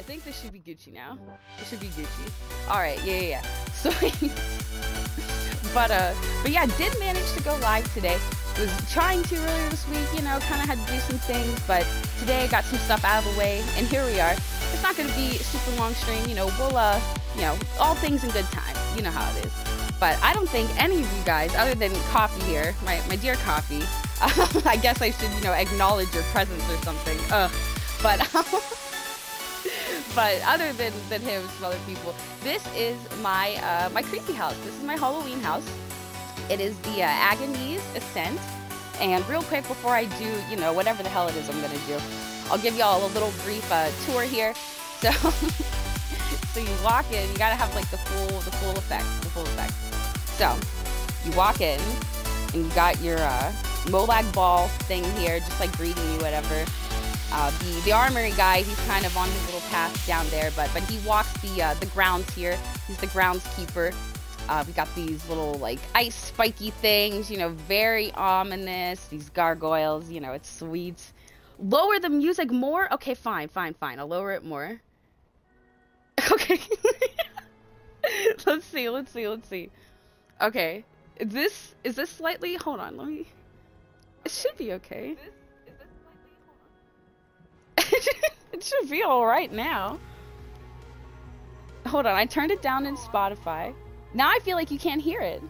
I think this should be Gucci now. It should be Gucci. All right, yeah, yeah, yeah. So, but uh, but yeah, I did manage to go live today. Was trying to earlier this week, you know, kind of had to do some things, but today I got some stuff out of the way, and here we are. It's not going to be a super long stream, you know. We'll uh, you know, all things in good time. You know how it is. But I don't think any of you guys, other than Coffee here, my my dear Coffee, I guess I should, you know, acknowledge your presence or something. Ugh. But. but other than, than him, some other people, this is my uh, my creepy house. This is my Halloween house. It is the uh, Agony's Ascent. And real quick before I do, you know, whatever the hell it is I'm gonna do, I'll give y'all a little brief uh, tour here. So, so you walk in, you gotta have like the full the full effect, the full effect. So, you walk in, and you got your uh, Molag Bal thing here, just like greeting you, whatever. Uh, the the armory guy, he's kind of on his little path down there, but but he walks the uh, the grounds here. He's the groundskeeper. Uh, we got these little like ice spiky things, you know, very ominous. These gargoyles, you know, it's sweet. Lower the music more. Okay, fine, fine, fine. I'll lower it more. Okay. let's see. Let's see. Let's see. Okay. Is this is this slightly? Hold on. Let me. It should be okay. it should be all right now. Hold on, I turned it down in Spotify. Now I feel like you can't hear it.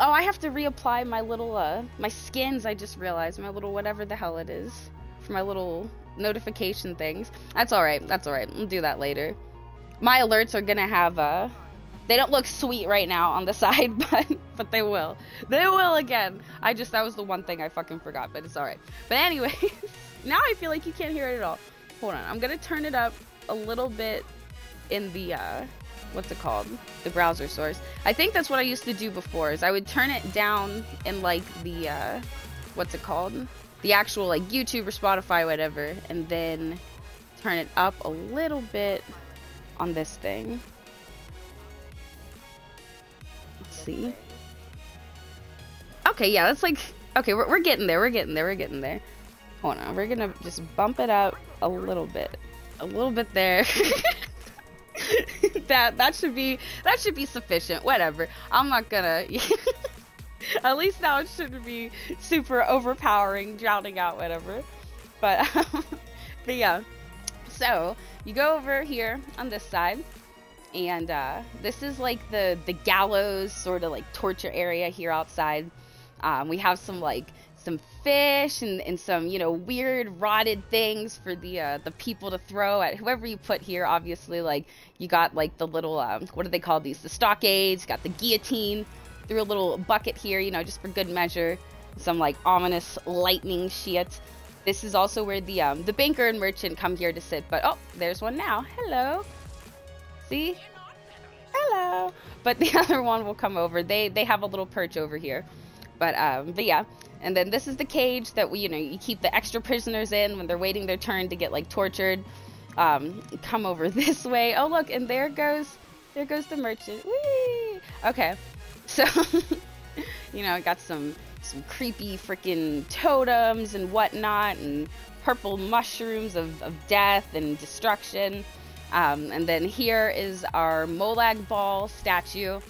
Oh, I have to reapply my little, uh, my skins, I just realized. My little whatever the hell it is. For my little notification things. That's alright, that's alright. We'll do that later. My alerts are gonna have, uh, they don't look sweet right now on the side, but but they will. They will again. I just that was the one thing I fucking forgot, but it's alright. But anyways, now I feel like you can't hear it at all. Hold on, I'm gonna turn it up a little bit in the uh what's it called? The browser source. I think that's what I used to do before is I would turn it down in like the uh what's it called? The actual like YouTube or Spotify whatever and then turn it up a little bit on this thing. See. Okay, yeah, that's like okay, we're, we're getting there. We're getting there. We're getting there. Hold on. We're to just bump it up a little bit. A little bit there. that that should be that should be sufficient. Whatever. I'm not gonna. At least now it shouldn't be super overpowering, drowning out whatever. But um, but yeah. So you go over here on this side, and uh, this is like the the gallows sort of like torture area here outside. Um, we have some like some fish and, and some you know weird rotted things for the uh, the people to throw at whoever you put here. Obviously, like you got like the little um, what do they call these? The stockades. Got the guillotine. Threw a little bucket here, you know, just for good measure. Some like ominous lightning shit. This is also where the um, the banker and merchant come here to sit. But oh, there's one now. Hello. See? Hello. But the other one will come over. They they have a little perch over here. But um, but yeah. And then this is the cage that we, you know, you keep the extra prisoners in when they're waiting their turn to get like tortured. Um, come over this way. Oh look, and there goes, there goes the merchant. Whee! Okay, so you know, I got some some creepy freaking totems and whatnot, and purple mushrooms of, of death and destruction. Um, and then here is our Molag Bal statue.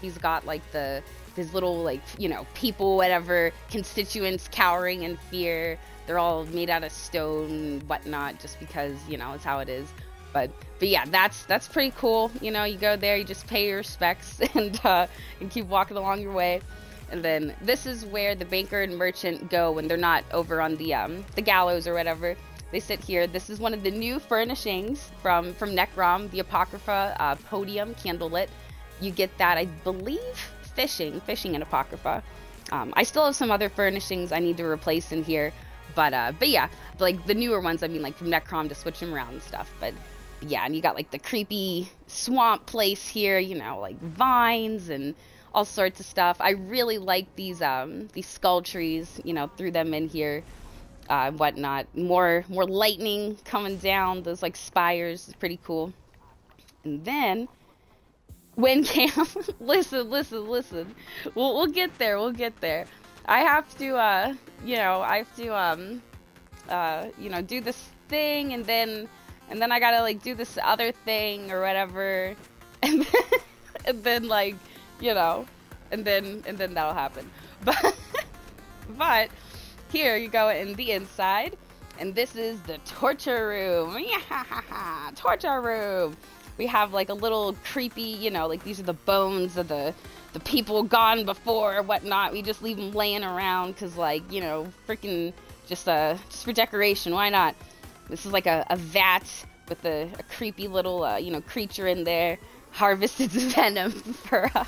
He's got like the his little like you know people whatever constituents cowering in fear. They're all made out of stone and whatnot just because you know it's how it is. But but yeah that's that's pretty cool. You know you go there you just pay your respects and uh and keep walking along your way. And then this is where the banker and merchant go when they're not over on the um the gallows or whatever they sit here this is one of the new furnishings from from necrom the apocrypha uh, podium candlelit you get that i believe fishing, fishing in Apocrypha. Um, I still have some other furnishings I need to replace in here, but uh, but yeah, like the newer ones. I mean, like from Necrom to switch them around and stuff. But yeah, and you got like the creepy swamp place here. You know, like vines and all sorts of stuff. I really like these um these skull trees. You know, threw them in here. Uh, whatnot. More more lightning coming down. Those like spires, pretty cool. And then Win cam. listen, listen, listen. We'll we'll get there. We'll get there. I have to uh, you know, I have to um uh, you know, do this thing, and then, and then I gotta like do this other thing or whatever, and then, and then like, you know, and then and then that'll happen. But but here you go in the inside, and this is the torture room. Torture room. We have like a little creepy, you know, like these are the bones of the the people gone before or whatnot. We just leave them laying around because, like, you know, freaking just uh just for decoration. Why not? This is like a, a vat with a, a creepy little uh, you know creature in there, harvested venom for. Uh,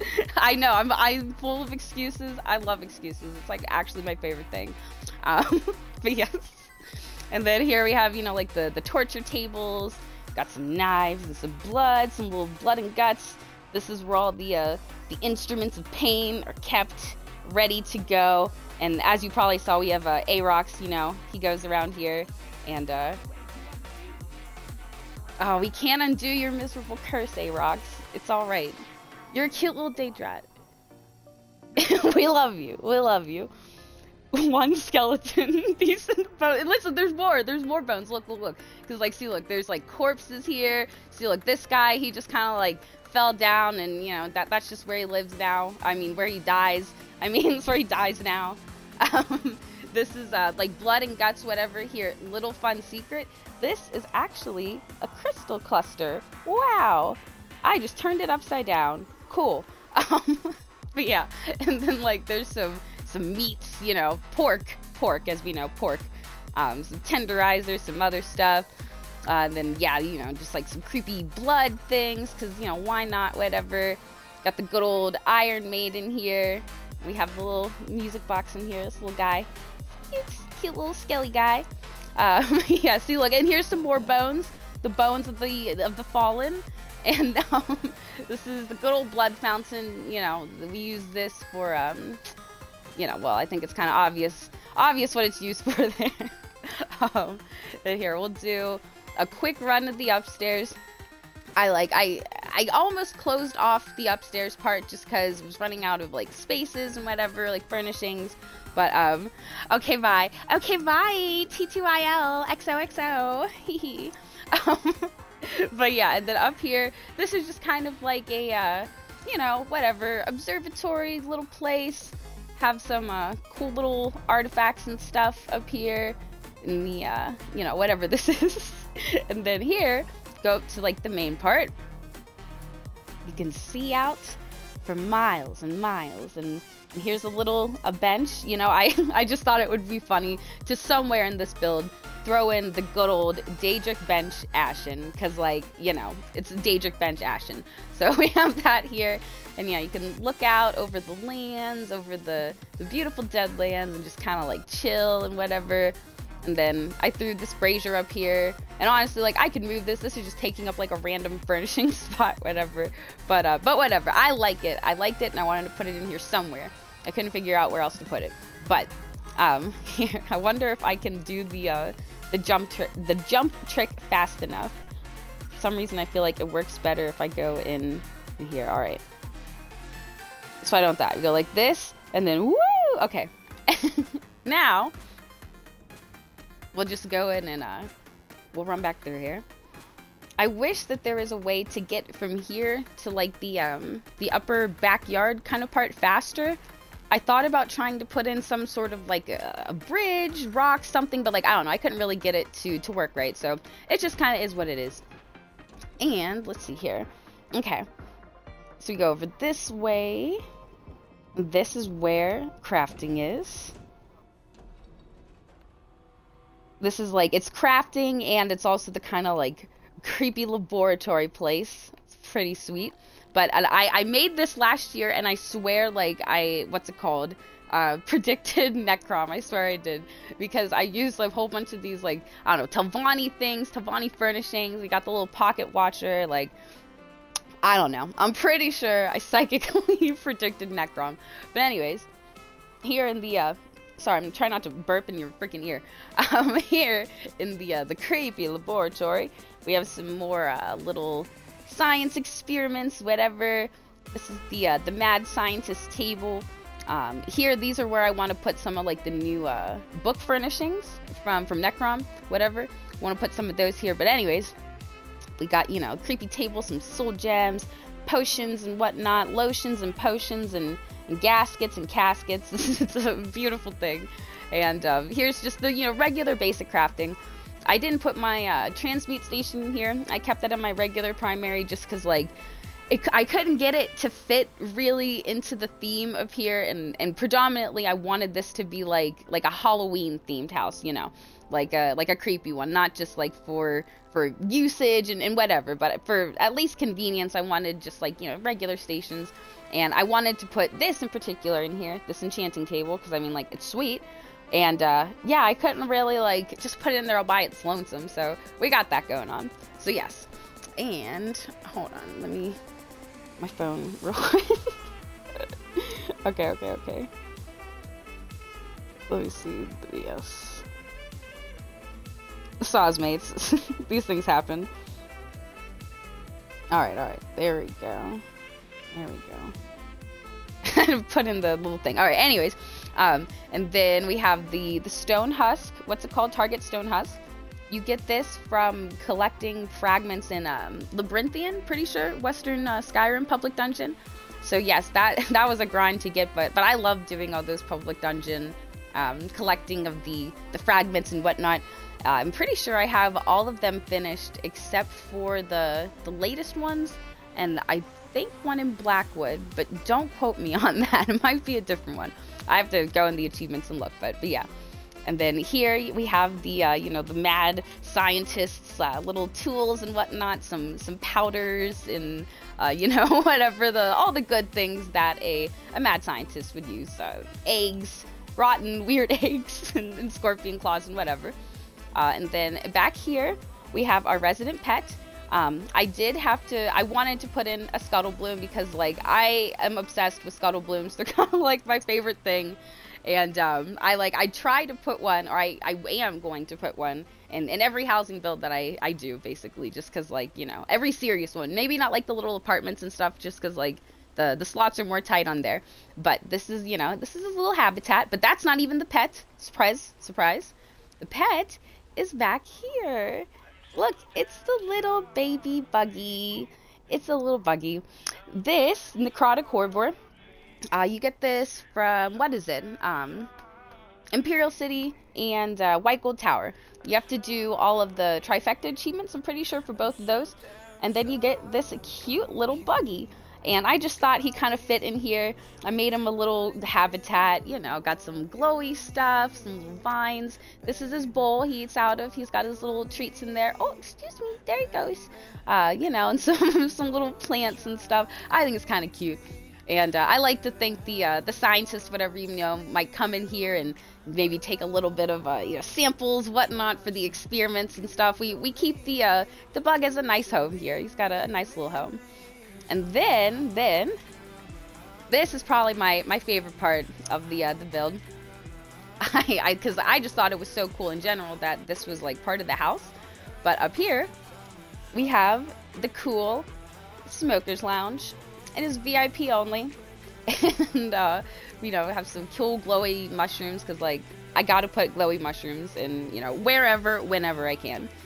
I know I'm I'm full of excuses. I love excuses. It's like actually my favorite thing. Um, but yes. And then here we have you know like the the torture tables. Got some knives and some blood, some little blood and guts. This is where all the uh, the instruments of pain are kept ready to go. And as you probably saw, we have uh, Arox. You know, he goes around here, and uh, oh, we can't undo your miserable curse, Arox. It's all right. You're a cute little Daedrat. we love you. We love you. One skeleton, decent bone. Listen, there's more. There's more bones. Look, look, look. Because, like, see, look, there's, like, corpses here. See, look, this guy, he just kind of, like, fell down and, you know, that that's just where he lives now. I mean, where he dies. I mean, it's where he dies now. Um, this is, uh, like, blood and guts, whatever. Here, little fun secret. This is actually a crystal cluster. Wow. I just turned it upside down cool. Um, but yeah, and then like there's some some meats, you know, pork, pork as we know, pork, um, some tenderizers, some other stuff. Uh, and then yeah, you know, just like some creepy blood things, cause you know why not? Whatever. Got the good old Iron Maiden here. We have the little music box in here. This little guy, cute, cute little skelly guy. Um, yeah, see, look, and here's some more bones. The bones of the of the fallen. And um, this is the good old blood fountain. You know, we use this for, um, you know, well, I think it's kind of obvious, obvious what it's used for there. um, here, we'll do a quick run of the upstairs. I like, I, I almost closed off the upstairs part just because I was running out of like spaces and whatever, like furnishings. But um, okay, bye. Okay, bye. T2IL XOXO. um, but yeah, and then up here, this is just kind of like a, uh, you know, whatever, observatory, little place. Have some uh, cool little artifacts and stuff up here in the, uh, you know, whatever this is. and then here, go up to like the main part. You can see out for miles and miles and and here's a little a bench you know i i just thought it would be funny to somewhere in this build throw in the good old Daedric Bench Ashen, because, like, you know, it's Daedric Bench Ashen. So we have that here, and yeah, you can look out over the lands, over the, the beautiful Deadlands, and just kind of, like, chill and whatever. And then I threw this brazier up here, and honestly, like, I could move this. This is just taking up, like, a random furnishing spot, whatever. But, uh, but whatever. I like it. I liked it, and I wanted to put it in here somewhere. I couldn't figure out where else to put it. But, um, I wonder if I can do the, uh, the jump the jump trick fast enough. For some reason I feel like it works better if I go in, here. Alright. So I don't die. We go like this, and then woo! Okay. now, we'll just go in and uh, we'll run back through here. I wish that there was a way to get from here to like the um the upper backyard kind of part faster I thought about trying to put in some sort of like a, a, bridge, rock, something, but like I don't know, I couldn't really get it to to work right. So it just kind of is what it is. And let's see here. Okay, so we go over this way. This is where crafting is. This is like it's crafting and it's also the kind of like creepy laboratory place. It's pretty sweet. But I, I made this last year, and I swear, like, I, what's it called? Uh, predicted Necrom. I swear I did. Because I used a whole bunch of these, like, I don't know, Telvanni things, Telvanni furnishings. We got the little pocket watcher, like, I don't know. I'm pretty sure I psychically predicted Necrom. But anyways, here in the, uh, sorry, I'm trying not to burp in your freaking ear. Um, here in the, uh, the creepy laboratory, we have some more, uh, little science experiments, whatever. This is the uh, the mad scientist table. Um, here, these are where I want to put some of like the new uh, book furnishings from from Necrom, whatever. Want to put some of those here. But anyways, we got you know creepy table, some soul gems, potions and whatnot, lotions and potions and, and gaskets and caskets. it's a beautiful thing. And um, here's just the you know regular basic crafting. I didn't put my uh, transmute station in here. I kept that on my regular primary just because like it, I couldn't get it to fit really into the theme of here, and and predominantly I wanted this to be like like a Halloween themed house, you know, like a like a creepy one, not just like for for usage and, and whatever, but for at least convenience, I wanted just like you know regular stations, and I wanted to put this in particular in here, this enchanting table, because I mean like it's sweet. And uh, yeah, I couldn't really like just put it in there all by its lonesome, so we got that going on. So yes, and hold on, let me my phone real quick. okay, okay, okay. Let me see. the Yes. mates. These things happen. Alright, alright. There we go. There we go. Put in the little thing. Alright, anyways. Um, and then we have the, the stone husk. What's it called? Target stone husk. You get this from collecting fragments in um, Labyrinthian, pretty sure, Western uh, Skyrim public dungeon. So yes, that that was a grind to get, but but I love doing all those public dungeon um, collecting of the the fragments and whatnot. Uh, I'm pretty sure I have all of them finished except for the the latest ones, and I think one in Blackwood, but don't quote me on that. It might be a different one. I have to go in the achievements and look, but but yeah. And then here we have the, uh, you know, the mad scientists' uh, little tools and whatnot, some some powders and, uh, you know, whatever the all the good things that a, a mad scientist would use, uh, eggs, rotten weird eggs, and, and, scorpion claws and whatever. Uh, and then back here we have our resident pet. Um, I did have to, I wanted to put in a scuttle bloom because like I am obsessed with scuttle blooms. They're kind of like my favorite thing and um, I like I try to put one, or I, I am going to put one in, in every housing build that I, I do, basically, just because like you know every serious one, maybe not like the little apartments and stuff, just because like the the slots are more tight on there. But this is you know this is a little habitat, but that's not even the pet. Surprise, surprise, the pet is back here. Look, it's the little baby buggy. It's a little buggy. This necrotic horror uh, you get this from what is it? Um, Imperial City and uh, White Gold Tower. You have to do all of the trifecta achievements. I'm pretty sure for both of those, and then you get this cute little buggy. And I just thought he kind of fit in here. I made him a little habitat, you know, got some glowy stuff, some vines. This is his bowl he eats out of. He's got his little treats in there. Oh, excuse me, there he goes. Uh, you know, and some some little plants and stuff. I think it's kind of cute. And uh, I like to think the uh, the scientists, whatever you know, might come in here and maybe take a little bit of uh, you know samples, whatnot, for the experiments and stuff. We we keep the uh, the bug as a nice home here. He's got a, a nice little home. And then then this is probably my my favorite part of the uh, the build. I because I, I just thought it was so cool in general that this was like part of the house. But up here we have the cool smokers lounge it is VIP only. and, uh, you know, have some cool glowy mushrooms because, like, I gotta put glowy mushrooms in, you know, wherever, whenever I can.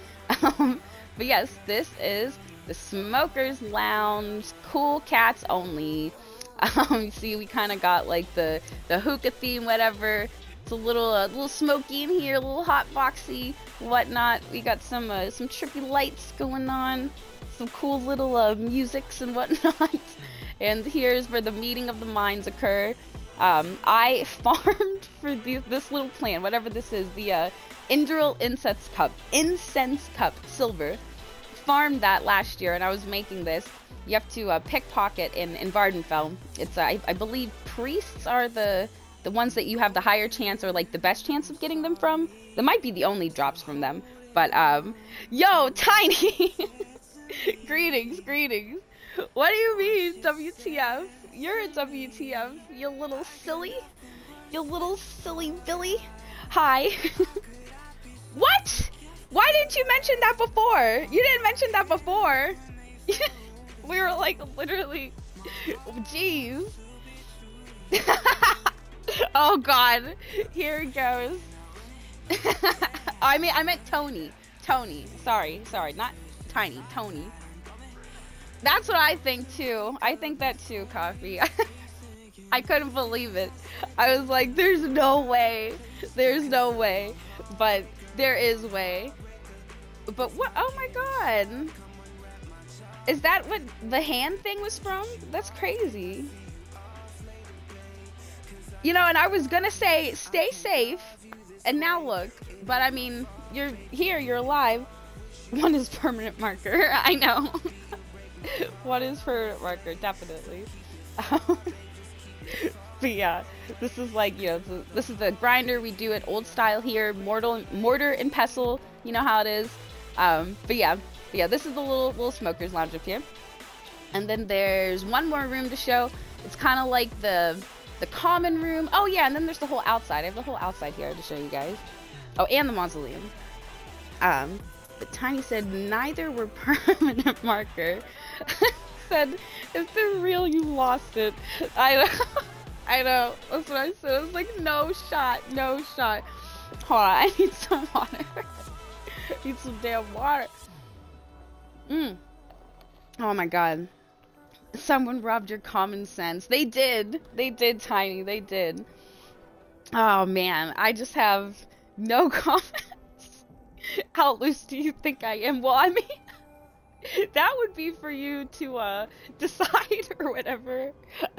Um, but yes, this is the Smokers Lounge, cool cats only. Um, you see, we kind of got like the the hookah theme, whatever. It's a little a little smoky in here, a little hot boxy, whatnot. We got some uh, some trippy lights going on, some cool little uh, musics and whatnot and here's where the meeting of the minds occur. Um, I farmed for the, this little plant, whatever this is, the uh, Indoril Incense Cup, Incense Cup Silver. Farmed that last year, and I was making this. You have to uh, pickpocket in, in Vvardenfell. It's, uh, I, I believe, priests are the the ones that you have the higher chance or like the best chance of getting them from. That might be the only drops from them. But um, yo, Tiny, greetings, greetings. What do you mean, WTF? You're a WTF, you little silly. You little silly Billy. Hi. what? Why didn't you mention that before? You didn't mention that before. we were like literally, jeez. oh god. Here it goes. I mean I meant Tony. Tony. Sorry, sorry, not Tiny, Tony. That's what I think too. I think that too, Coffee. I couldn't believe it. I was like, there's no way. There's no way. But there is way. But what? Oh my god. Is that what the hand thing was from? That's crazy. You know, and I was gonna say, stay safe. And now look. But I mean, you're here, you're alive. One is permanent marker. I know. One is permanent marker, definitely. Um, but yeah, this is like, you know, this is the grinder. We do it old style here. Mortal, mortar and pestle. You know how it is. Um, but yeah, but yeah, this is the little, little smoker's lounge up here. And then there's one more room to show. It's kind of like the the common room. Oh yeah, and then there's the whole outside. I have the whole outside here to show you guys. Oh, and the mausoleum. Um, but Tiny said neither were permanent marker. said, if they're real, you lost it. I. I know. That's what I said. I was like, no shot, no shot. Hold on, I need some water. I need some damn water. Mm. Oh my god. Someone robbed your common sense. They did. They did, Tiny. They did. Oh man, I just have no comments. How loose do you think I am? Well, I mean, that would be for you to uh, decide or whatever.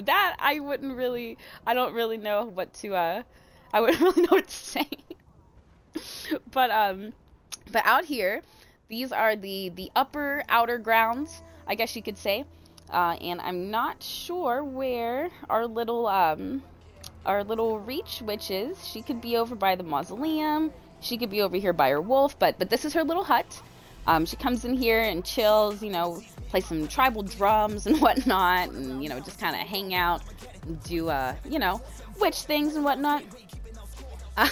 That I wouldn't really. I don't really know what to. Uh, I wouldn't really know what to say. but um, but out here, these are the the upper outer grounds, I guess you could say. Uh, and I'm not sure where our little um, our little reach witch is. She could be over by the mausoleum. She could be over here by her wolf, but but this is her little hut. Um, she comes in here and chills, you know, play some tribal drums and whatnot, and you know, just kind of hang out, and do uh, you know, witch things and whatnot. Uh,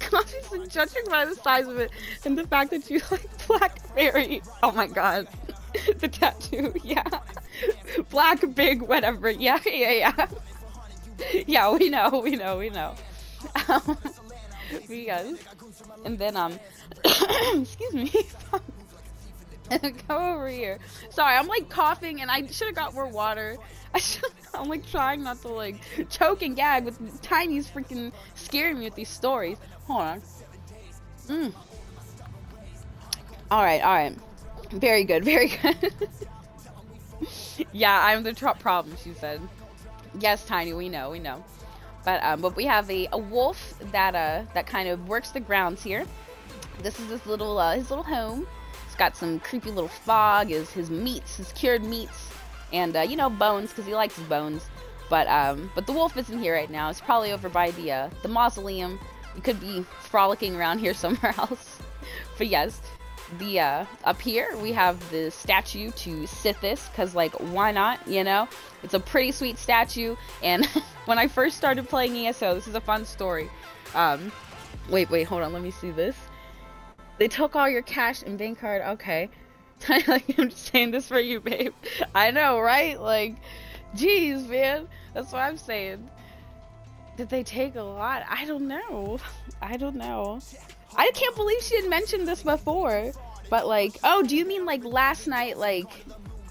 Coffee's judging by the size of it and the fact that you like blackberry. Oh my god, the tattoo, yeah. Black, big, whatever. Yeah, yeah, yeah. Yeah, we know, we know, we know. Um, because, and then, um, excuse me. Come over here. Sorry, I'm like coughing and I should have got more water. I I'm like trying not to like choke and gag with Tiny's freaking scaring me with these stories. Hold on. Mm. Alright, alright. Very good, very good. yeah, I'm the problem, she said. Yes, Tiny, we know, we know. But um, but we have a, a wolf that uh that kind of works the grounds here. This is his little uh, his little home. It's got some creepy little fog, his his meats, his cured meats, and uh, you know bones because he likes his bones. But um but the wolf isn't here right now. It's probably over by the uh, the mausoleum. He could be frolicking around here somewhere else. but yes, the uh, up here we have the statue to Sithis because like why not you know it's a pretty sweet statue and when I first started playing ESO this is a fun story um wait wait hold on let me see this they took all your cash and bank card okay like I'm just saying this for you babe I know right like jeez man that's what I'm saying did they take a lot I don't know I don't know I can't believe she had mentioned this before. But like, oh, do you mean like last night? Like,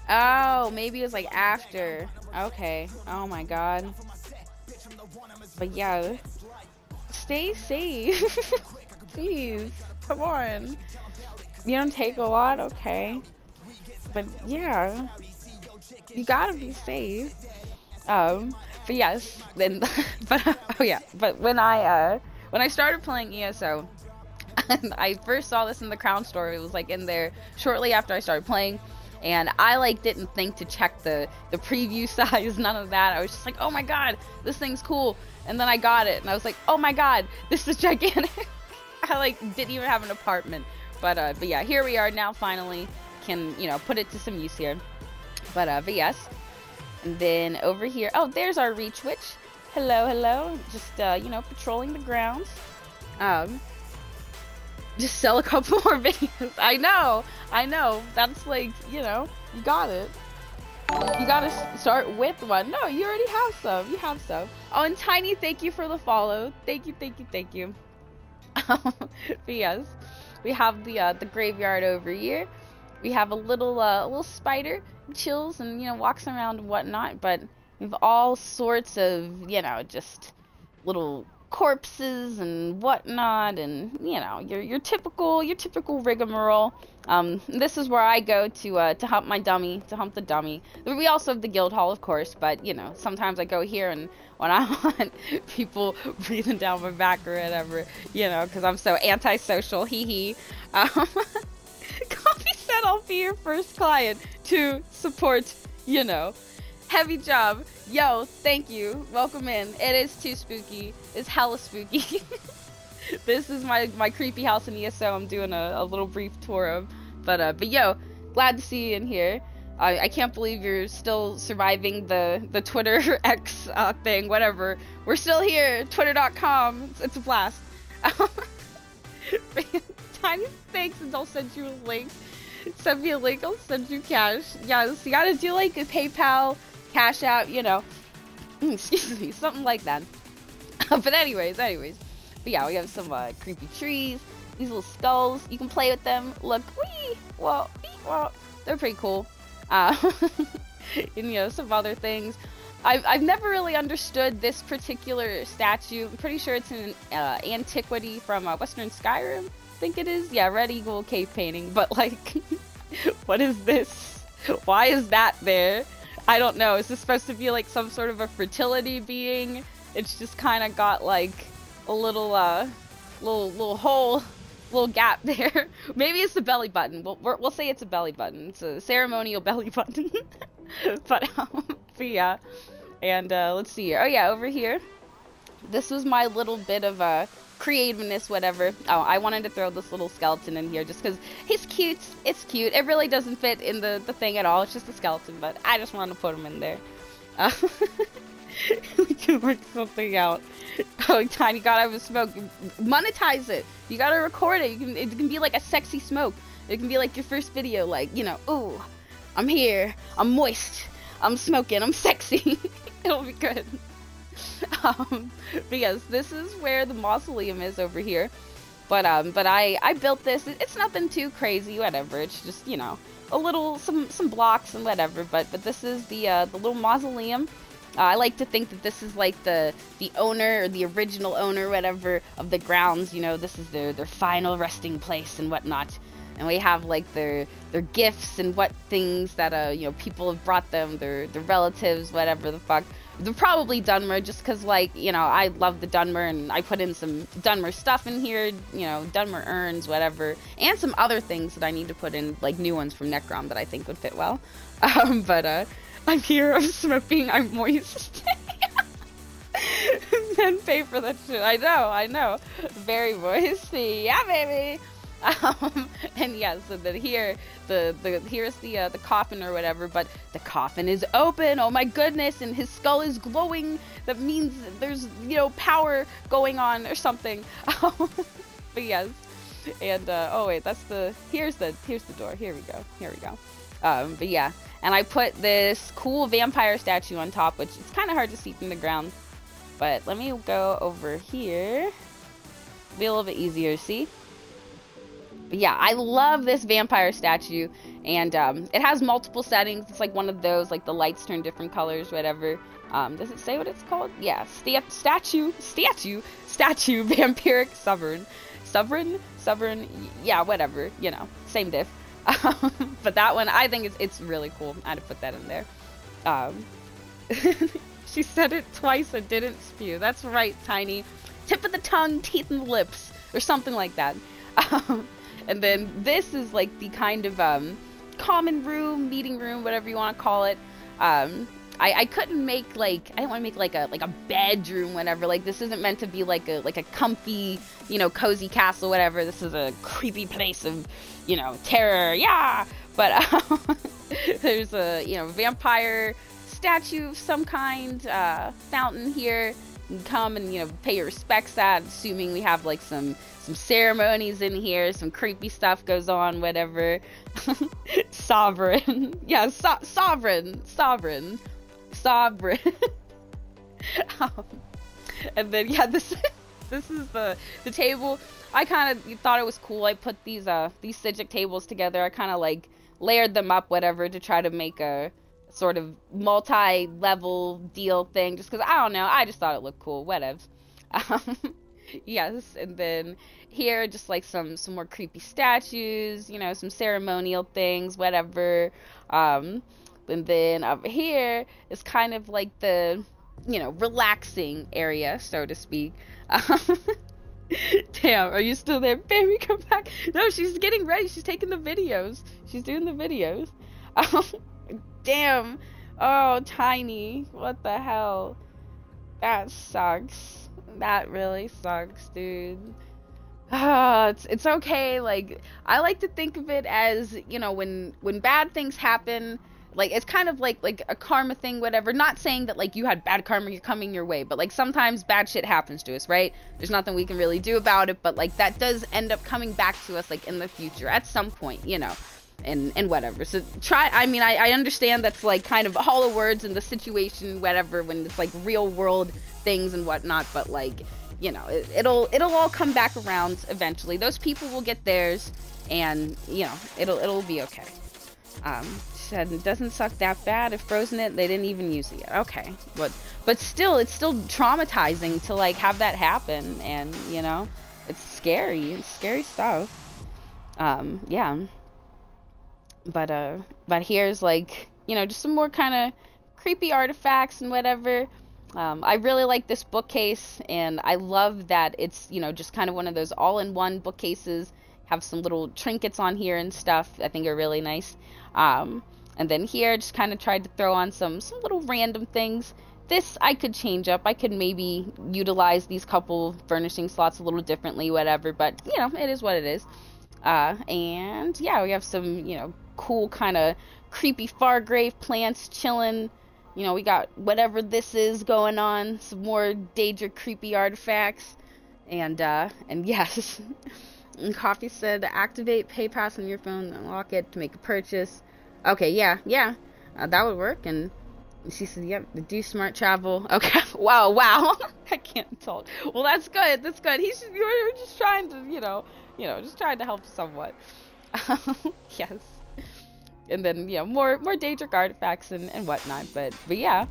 oh, maybe it was like after. Okay. Oh my god. But yeah, stay safe. Please, come on. You don't take a lot, okay? But yeah, you gotta be safe. Um, but yes, then, but oh yeah, but when I uh when I started playing ESO I first saw this in the Crown store. It was like in there shortly after I started playing. And I like didn't think to check the the preview size, none of that. I was just like, oh my god, this thing's cool. And then I got it, and I was like, oh my god, this is gigantic. I like didn't even have an apartment, but uh, but yeah, here we are now. Finally, can you know put it to some use here. But uh, but yes, and then over here, oh, there's our Reach Witch. Hello, hello. Just uh, you know, patrolling the grounds. Um, just sell a couple more videos. I know, I know. That's like, you know, you got it. You gotta start with one. No, you already have some. You have some. Oh, and Tiny, thank you for the follow. Thank you, thank you, thank you. but yes, we have the uh, the graveyard over here. We have a little uh, little spider chills and you know walks around and whatnot. But we have all sorts of you know just little corpses and whatnot, and you know your your typical your typical rigmarole. Um, this is where I go to uh, to hump my dummy, to hump the dummy. We also have the guild hall, of course, but you know sometimes I go here and when I want people breathing down my back or whatever, you know, because I'm so antisocial, hee hee. Um, Coffee said I'll be your first client to support, you know, heavy job. Yo, thank you. Welcome in. It is too spooky. It's hella spooky. this is my my creepy house in ESO. I'm doing a, a little brief tour of, but uh, but yo, glad to see you in here. I, I can't believe you're still surviving the the Twitter X uh, thing. Whatever. We're still here. Twitter.com. It's, it's a blast. Tiny thanks, and I'll send you a link. Send me a link. I'll send you cash. Yes, you gotta do like a PayPal Cash out, you know. Excuse me, something like that. but anyways, anyways. But yeah, we have some uh, creepy trees, these little skulls. You can play with them. Look, wee, well, wee, well, they're pretty cool. Uh, and you know, some other things. I've, I've never really understood this particular statue. I'm pretty sure it's an uh, antiquity from uh, Western Skyrim. I think it is. Yeah, Red Eagle cave painting. But like, what is this? Why is that there? I don't know. Is this supposed to be like some sort of a fertility being? It's just kind of got like a little, uh, little, little hole, little gap there. Maybe it's the belly button. We'll, we'll say it's a belly button. It's a ceremonial belly button. but, um, but yeah. And, uh, let's see. Oh yeah, over here. This was my little bit of, uh, creativeness, whatever. Oh, I wanted to throw this little skeleton in here just because he's cute. It's cute. It really doesn't fit in the, the thing at all. It's just a skeleton, but I just wanted to put him in there. Uh, we can work something out. Oh, Tiny God, I was smoking. Monetize it. You gotta record it. You can. It can be like a sexy smoke. It can be like your first video, like you know, ooh, I'm here. I'm moist. I'm smoking. I'm sexy. It'll be good. um, yes, this is where the mausoleum is over here. But um, but I I built this. It's nothing too crazy, whatever. It's just you know a little some some blocks and whatever. But but this is the uh, the little mausoleum. Uh, I like to think that this is like the the owner or the original owner, whatever, of the grounds. You know, this is their their final resting place and whatnot. And we have like their their gifts and what things that uh you know people have brought them, their their relatives, whatever the fuck. Probably Dunmer just because, like, you know, I love the Dunmer and I put in some Dunmer stuff in here, you know, Dunmer urns, whatever, and some other things that I need to put in, like new ones from Necrom that I think would fit well. Um, but uh, I'm here, I'm smoking, I'm moist. then pay for that shit. I know, I know. Very moist. Yeah, baby. Um, and yeah, so that here, the, the here's the uh, the coffin or whatever, but the coffin is open. Oh my goodness! And his skull is glowing. That means there's you know power going on or something. but yes, and uh, oh wait, that's the here's the here's the door. Here we go. Here we go. Um, but yeah, and I put this cool vampire statue on top, which it's kind of hard to see from the ground. But let me go over here. Be a little bit easier to see. But yeah, I love this vampire statue, and um, it has multiple settings. It's like one of those, like the lights turn different colors, whatever. Um, does it say what it's called? Yeah, st statue, statue, statue, vampiric sovereign, sovereign, sovereign. Yeah, whatever. You know, same diff. but that one, I think it's it's really cool. I had to put that in there. Um, she said it twice and didn't spew. That's right, Tiny. Tip of the tongue, teeth and lips, or something like that. Um, and then this is like the kind of um, common room, meeting room, whatever you want to call it. Um, I, I couldn't make like I didn't want to make like a like a bedroom, whatever. Like this isn't meant to be like a like a comfy, you know, cozy castle, whatever. This is a creepy place of, you know, terror. Yeah, but um, there's a you know vampire statue of some kind, uh, fountain here, come and you know pay your respects at. Assuming we have like some some ceremonies in here, some creepy stuff goes on, whatever. sovereign, yeah, so- sovereign, sovereign, sovereign. um, and then yeah, this this is the the table. I kind of thought it was cool. I put these uh these Psijic tables together. I kind of like layered them up, whatever, to try to make a sort of multi-level deal thing. Just because I don't know, I just thought it looked cool. Whatevs. Um, yes, and then here just like some some more creepy statues, you know, some ceremonial things, whatever. Um, and then over here is kind of like the you know relaxing area, so to speak. Um, Damn, are you still there? Baby, come back. No, she's getting ready. She's taking the videos. She's doing the videos. Oh, damn. Oh, Tiny. What the hell? That sucks. That really sucks, dude. Uh, it's it's okay. Like I like to think of it as you know when when bad things happen, like it's kind of like like a karma thing whatever not saying that like you had bad karma you're coming your way but like sometimes bad shit happens to us right there's nothing we can really do about it but like that does end up coming back to us like in the future at some point you know and and whatever so try i mean i, I understand that's like kind of hollow words in the situation whatever when it's like real world things and whatnot but like you know it, it'll it'll all come back around eventually those people will get theirs and you know it'll it'll be okay um said it doesn't suck that bad. If frozen it, they didn't even use it yet. Okay, but but still, it's still traumatizing to like have that happen, and you know, it's scary. It's scary stuff. Um, yeah. But uh, but here's like you know just some more kind of creepy artifacts and whatever. Um, I really like this bookcase, and I love that it's you know just kind of one of those all-in-one bookcases. Have some little trinkets on here and stuff. I think are really nice. Um, and then here, just kind of tried to throw on some, some little random things. This I could change up. I could maybe utilize these couple furnishing slots a little differently, whatever. But, you know, it is what it is. Uh, and yeah, we have some, you know, cool kind of creepy Fargrave plants chilling. You know, we got whatever this is going on. Some more Daedra creepy artifacts. And, uh, and yes. and Coffee said activate PayPass on your phone, unlock it to make a purchase. Okay, yeah, yeah, uh, that would work. And she said, "Yep, do smart travel." Okay, wow, wow, I can't talk. Well, that's good. That's good. He's just, you're just trying to, you know, you know, just trying to help somewhat. yes. And then, you know, more more Daedric artifacts and, and whatnot. But but yeah.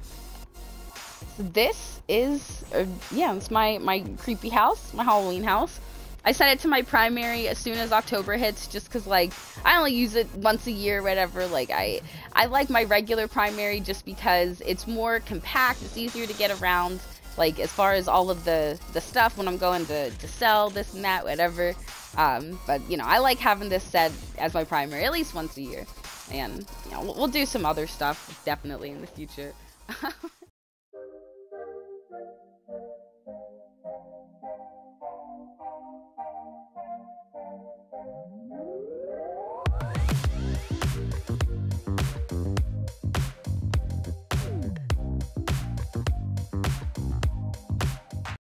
So this is uh, yeah, it's my my creepy house, my Halloween house. I set it to my primary as soon as October hits, just because like I only use it once a year, whatever. Like I I like my regular primary just because it's more compact, it's easier to get around. Like as far as all of the the stuff when I'm going to to sell this and that, whatever. Um, but you know I like having this set as my primary at least once a year, and you know we'll, we'll do some other stuff definitely in the future.